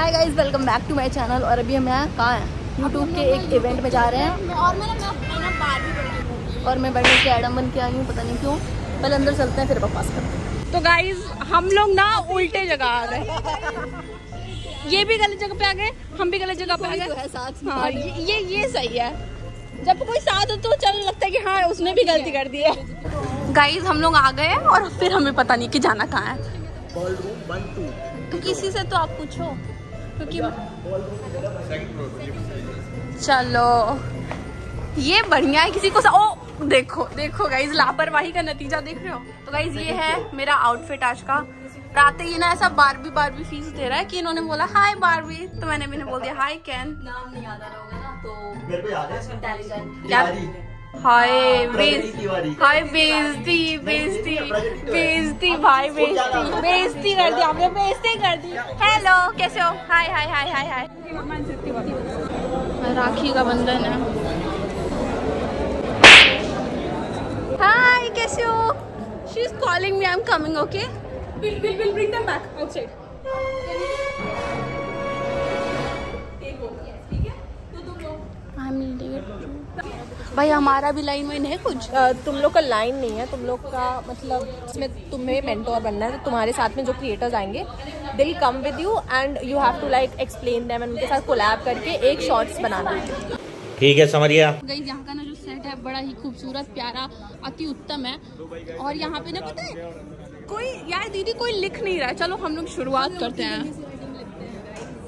Hi guys welcome back to my channel और अभी हम यहाँ कहाँ हैं? यूट्यूब के एक इवेंट में जा रहे हैं। और मैं और मैं बैठने के एडम बन के आई हूँ पता नहीं क्यों। पहले अंदर चलते हैं फिर बकवास करते हैं। तो गाइज़ हम लोग ना उल्टे जगह आ गए। ये भी गलत जगह पे आ गए हम भी गलत जगह पे आ तो गए साथ हाँ ये ये ये सही है। जब कोई साथ हो तो चल लगता है कि हाँ उसने भी गलती कर दी है। गाइज़ हम लोग आ गए और फिर हमें पता नहीं कि जाना कहाँ है। तो किसी से तो आप पूछो। क्योंकि चलो। ये बढ़िया है किसी को सा... ओ देखो देखो गाइज़ लापरवाही का नतीजा देख रहे हो? तो गाइज़ ये है मेरा आउटफिट आज का। रात ये ना ऐसा बारबी बारबी फ़ीस दे रहा है कि इन्होंने बोला हाय बारबी तो मैंने भी बोल दिया हाय कैन नाम नहीं याद आ रहा होगा ना तो मेरे को याद है इंटेलिजेंट। हाय तिवारी। हाय बेइज्जती बेइज्जती प्रगति तिवारी। बेइज्जती भाई बेइज्जती बेइज्जती कर दी आपने बेइज्जती कर दी। हेलो कैसे हो? हाय हाय हाय हाय हाय राखी का बंधन है। हाय कैसे हो? She is calling me I am coming okay will will will bring them back outside भाई हमारा भी लाइन में है कुछ? अ, तुम लोग का लाइन नहीं है तुम लोग का मतलब इसमें तुम्हें मेंटोर बनना है तो तुम्हारे साथ में जो क्रिएटर्स आएँगे they will come with you and you have to like explain them and उनके साथ कोलैब करके एक शॉर्ट्स बनाना है। ठीक है समरिया। गई यहाँ का ना जो सेट है बड़ा ही खूबसूरत प्यारा अति उत्तम है। और यहाँ पे ना पता है कोई यार दीदी कोई लिख नहीं रहा चलो हम लोग शुरुआत करते हैं।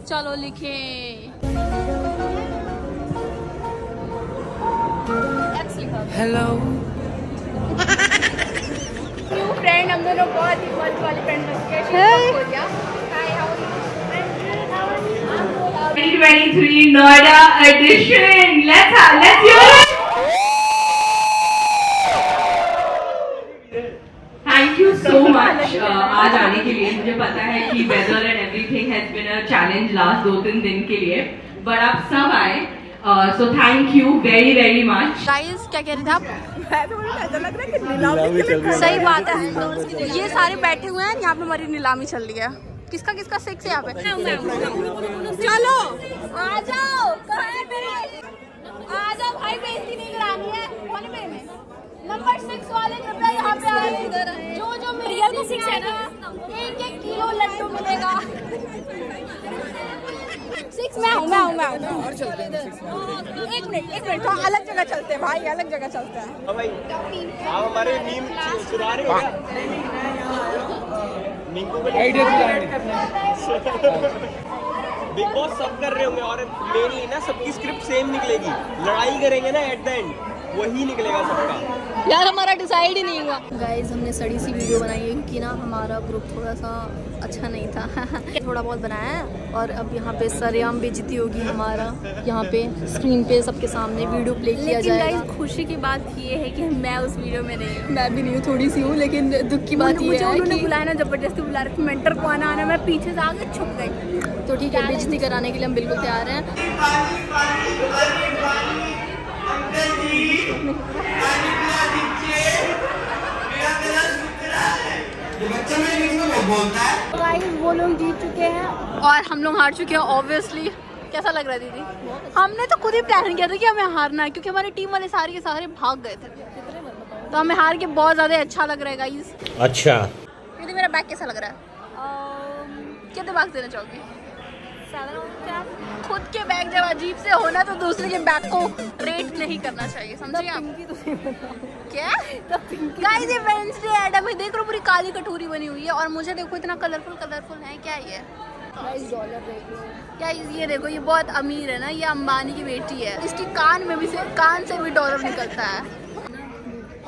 चलो लिखे। हेलो न्यू फ्रेंड हम दोनों बहुत ही फ़र्स्ट वाले फ्रेंड बन गए। Hi how are you 2023 Noida edition. Let's have, let's hear it. Thank you so much. Uh, आज आने के लिए मुझे पता है कि weather and everything has been a challenge last दो तीन दिन के लिए बट आप सब आए। So thank you very very much guys क्या कह रहे थे आप? सही बात है। ये सारे बैठे हुए हैं यहाँ पे हमारी नीलामी चल रही है। किसका किसका सिक्स है यहाँ पे? चलो। आ जाओ कहाँ है? मेरे आ जाओ भाई बेइज्जती नहीं करानी है। कौन है मेरे में? नंबर सिक्स वाले कृपया यहाँ पे आए जो जो रियल सिक्स है ना? एक एक किलो लड्डू मिलेगा। सिक्स मैं हूँ मैं हूँ मैं हूँ एक मिनट एक मिनट तो अलग जगह चलते हैं भाई अलग जगह चलते हैं। आप हमारे नीम सुधार रहे हो बिग बॉस सब कर रहे होंगे और मेनली ना सबकी स्क्रिप्ट सेम निकलेगी। लड़ाई करेंगे ना एट द एंड वही निकलेगा सबका। यार हमारा डिसाइड ही नहीं हुआ। गाइस हमने सड़ी सी वीडियो बनाई है क्योंकि ना हमारा ग्रुप थोड़ा सा अच्छा नहीं था। थोड़ा बहुत बनाया है और अब यहाँ पे सरेआम बेजती होगी हमारा। यहाँ पे स्क्रीन पे सबके सामने वीडियो प्ले किया लेकिन जाएगा। गाइस खुशी की बात ये है कि मैं उस वीडियो में नहीं हूँ। मैं भी नहीं हूँ थोड़ी सी हूँ लेकिन दुख की बात ये मुझे है उन्होंने कि बुलाया ना ज़बरदस्ती बुला रहे थे मेंटर को आना आना मैं पीछे से आगे छुप गई। तो ठीक है बेजती कराने के लिए हम बिल्कुल तैयार हैं। वो लोग जीत चुके हैं और हम लोग हार चुके हैं ऑब्वियसली कैसा लग रहा है दीदी? हमने तो खुद ही प्लान किया था कि हमें हारना है क्योंकि हमारी टीम वाले सारे के सारे भाग गए थे। तो हमें हार के बहुत ज़्यादा अच्छा लग रहा है गाइस अच्छा। दीदी मेरा बैग कैसा लग रहा है? कितने मार्क्स देना चाहोगी? खुद के बैग जब अजीब से होना तो दूसरे के बैग को रेट नहीं करना चाहिए समझिए आप? क्या? गाइस ये वेंसडे एडम है देख लो पूरी काली कटोरी बनी हुई है और मुझे देखो इतना कलरफुल कलरफुल है क्या ये? क्या ये देखो ये बहुत अमीर है ना ये अंबानी की बेटी है। इसकी कान में भी से कान से भी डॉलर निकलता है।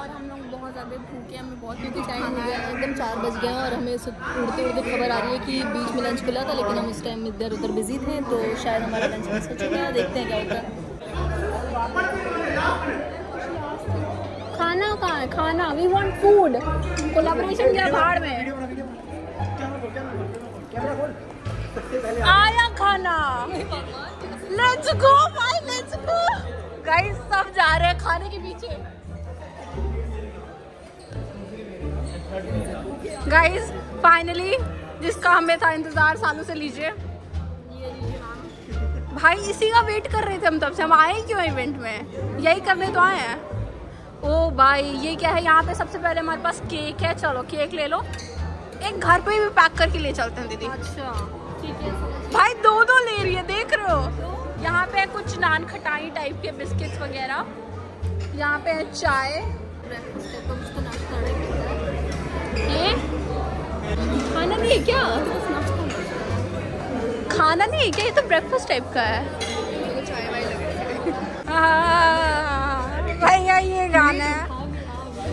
और हम लोग बहुत ज़्यादा भूखे हमें बहुत क्योंकि टाइम हो गया एकदम चार बज गए और हमें उड़ते उड़ते खबर आ रही है कि बीच में लंच खुला था, लेकिन हम उस टाइम इधर उधर बिज़ी थे तो शायद हमारा लंच मिस हो चुका है। देखते हैं क्या होता है। खाना कहाँ है? खाना वी वांट फ़ूड कोलैबोरेशन क्या भाड़ में? आया खाना। लेट्स गो भाई लेट्स गो गाइस सब जा रहे हैं खाने के पीछे। गाइस फाइनली जिसका हमें था इंतज़ार सालों से लीजिए। भाई इसी का वेट कर रहे थे हम तब से। हम आए क्यों इवेंट में? यही करने तो आए हैं। ओ भाई ये क्या है? यहाँ पे सबसे पहले हमारे पास केक है। चलो केक ले लो। एक घर पे भी पैक करके ले चलते हैं दीदी। अच्छा ठीक है भाई दो दो ले रही है देख रहे हो। यहाँ पे कुछ नान खटाई टाइप के बिस्किट्स वगैरह। यहाँ पे है चाय। खाना नहीं है क्या? खाना नहीं है क्या? ये तो ब्रेकफास्ट टाइप का है। वाय लगे हाँ, भैया ये गाना है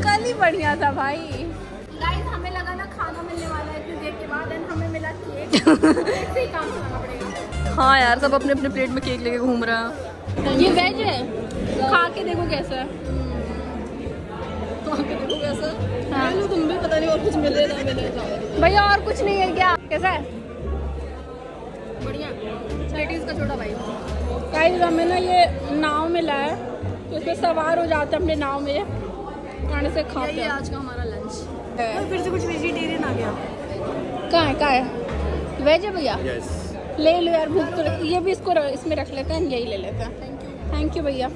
कल ही बढ़िया था भाई। गाइस हमें लगा ना खाना मिलने वाला है इतनी देर के बाद एंड हमें मिला केक से ही काम चलाना पड़ेगा। हाँ यार सब अपने अपने प्लेट में केक लेके घूम रहा। है ये वेज है। खा के देखो कैसा है। तो आके देखो कैसा लो तुम भी पता नहीं और कुछ मिले ना मिले भैया और कुछ नहीं है क्या? कैसा है? बढ़िया। लेडीज़ का छोटा भाई। गाइस हमें ना ये नाव मिला है तो इसमें सवार हो जाते हैं अपने नाव में। खाने से खाते ये हैं। आज का हमारा लंच फिर से कुछ वेजिटेरियन आ गया। कहाँ है कहाँ है? वेज है भैया? ले लो यार भूख तो ये भी इसको इसमें रख लेते हैं यही ले लेते हैं। थैंक यू भैया।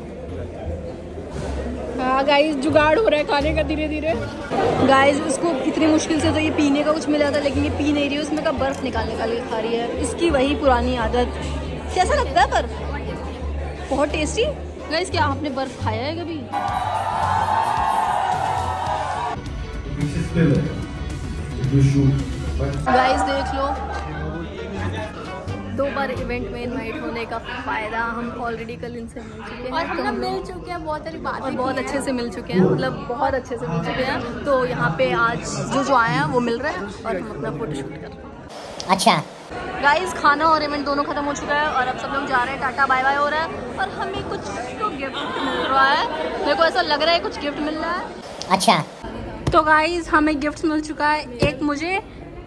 हाँ गाइस जुगाड़ हो रहा है खाने का धीरे धीरे गाइस उसको इतनी मुश्किल से तो ये पीने का कुछ मिला था लेकिन ये पी नहीं रही है उसमें का बर्फ़ निकाल निकाल के खा रही है। इसकी वही पुरानी आदत। कैसा लगता है बर्फ़? बहुत टेस्टी गाइस क्या आपने बर्फ़ खाया है कभी? गाइस देख लो। दो बार इवेंट में इनवाइट होने का फ़ायदा हम ऑलरेडी कल इनसे मिल चुके हैं और हम तो लोग मिल चुके हैं बहुत सारी बात और बहुत अच्छे से मिल चुके हैं मतलब बहुत अच्छे से मिल चुके हैं। तो यहाँ पे आज जो जो आए हैं वो मिल रहे हैं और हम अपना फ़ोटो शूट कर रहे हैं। अच्छा। गाइस खाना और इवेंट दोनों खत्म हो चुका है और अब सब लोग जा रहे हैं टाटा बाय बाय हो रहा है और हमें कुछ तो गिफ्ट मिल रहा है। मेरे को ऐसा लग रहा है कुछ गिफ्ट मिल रहा है। अच्छा। तो गाइस हमें गिफ्ट मिल चुका है एक मुझे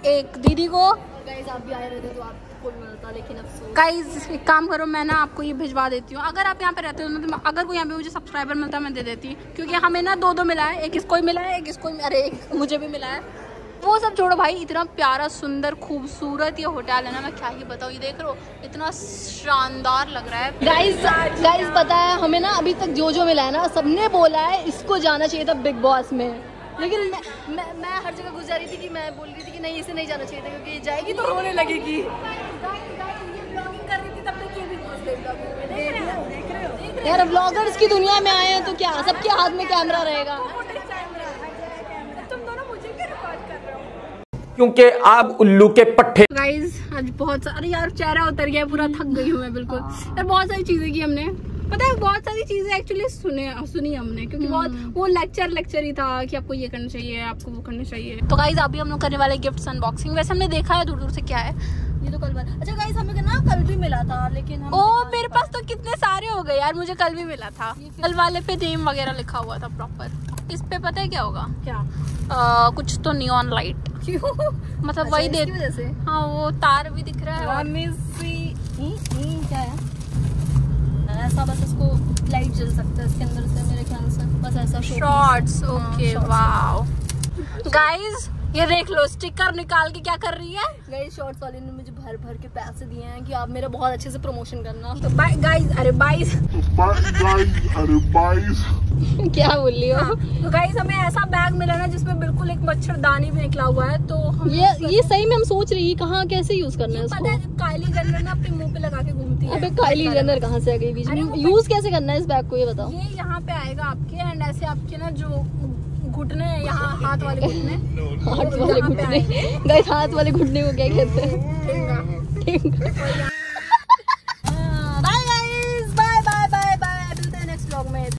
एक दीदी को। गाइस आप भी आए रहते तो आपको भी मिलता लेकिन गाइस एक काम करो मैं ना आपको ये भिजवा देती हूँ। अगर आप यहाँ पे रहते हो ना तो अगर कोई यहाँ पे मुझे सब्सक्राइबर मिलता है मैं दे देती हूँ। क्योंकि हमें ना दो दो मिला है एक इसको ही मिला है एक इसको ही- अरे एक मुझे भी मिला है। वो सब छोड़ो भाई इतना प्यारा सुंदर खूबसूरत ये होटल है ना मैं क्या ही बताऊँ ये देख हो इतना शानदार लग रहा है। गाइस गाइस पता है हमें ना अभी तक जो जो मिला है ना सबने बोला है इसको जाना चाहिए था बिग बॉस में। लेकिन मैं मैं, मैं हर जगह घुस जा रही थी कि मैं बोल रही थी कि नहीं इसे नहीं जाना चाहिए था क्योंकि ये जाएगी तो रोने लगेगी। यार ब्लॉगर्स की दुनिया में आए हैं तो क्या? सबके हाथ में कैमरा रहेगा। क्योंकि आप उल्लू के पट्टे गाइस आज बहुत सारे यार चेहरा उतर गया पूरा थक गई हूँ मैं बिल्कुल। यार बहुत सारी चीज़ें की हमने। पता है बहुत सारी चीज़ें एक्चुअली सुने सुनी हमने क्योंकि बहुत वो लेक्चर लेक्चर ही था कि आपको ये करना चाहिए आपको वो करना चाहिए। तो गाइस अभी हम लोग करने वाले गिफ्ट अनबॉक्सिंग वैसे हमने देखा है दूर दूर से क्या है। ये तो कल बात अच्छा गाइस हमें ना कल भी मिला था लेकिन हम ओ मेरे पास तो कितने सारे हो गए यार मुझे कल भी मिला था। कल वाले पे नेम वगैरह लिखा हुआ था प्रॉपर इस पे पता है क्या होगा? क्या? आ, कुछ तो नियॉन लाइट क्यों? मतलब अच्छा, वही दे हाँ वो तार भी दिख रहा है? है ऐसा बस इसको लाइट जल सकता है इसके अंदर से मेरे ख्याल से बस ऐसा। Shorts okay. वाओ गाइस ये देख लो स्टिकर निकाल के क्या कर रही है? गाइस शॉर्ट्स वाले ने मुझे भर भर के पैसे दिए हैं कि आप मेरा बहुत अच्छे से प्रमोशन करना। तो बाय गाइस अरे बाईस अरे बाईस क्या बोल रही हो? तो गाइस हमें ऐसा बैग मिला ना जिसमें बिल्कुल एक मच्छरदानी भी निकला हुआ है तो हम ये ये सही में हम सोच रही है कहाँ कैसे यूज़ करना है पता है काली गन्नर ना अपने मुँह पे लगा के घूमती है। अबे काइली जेनर कहाँ से आ गई बीच में? यूज़ कैसे करना है इस बैग को ये बताओ। ये यहाँ पे आएगा आपके एंड ऐसे आपके ना जो घुटने यहाँ हाथ वाले घुटने हाथ वाले घुटने। गाइस हाथ वाले घुटने को क्या कहते हैं